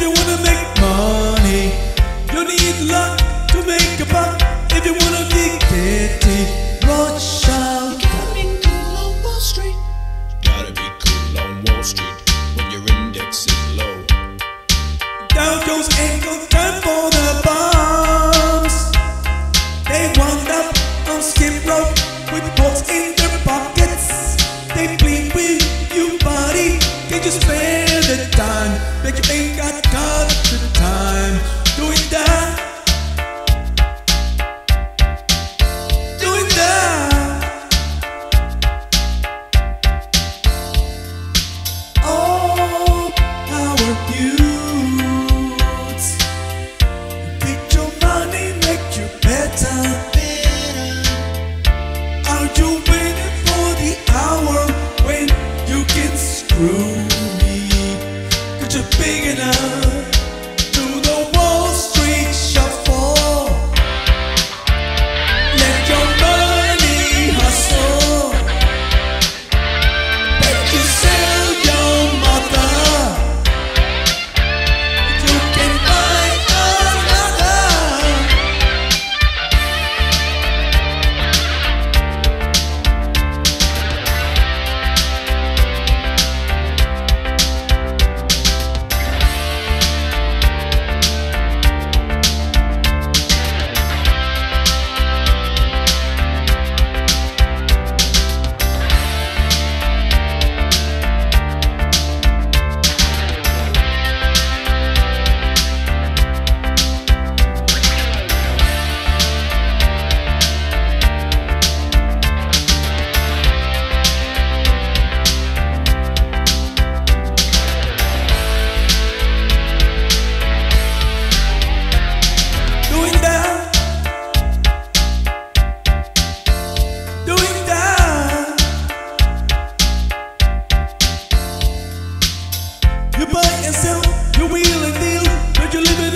If you wanna make money. You need luck to make a buck if you wanna be Getty. Rothschild. Gotta be cool on Wall Street. Gotta be cool on Wall Street when your index is low. Dow Jones ain't got time for the Make you ain't got the time. Buy and sell, you wheel and deal, but you live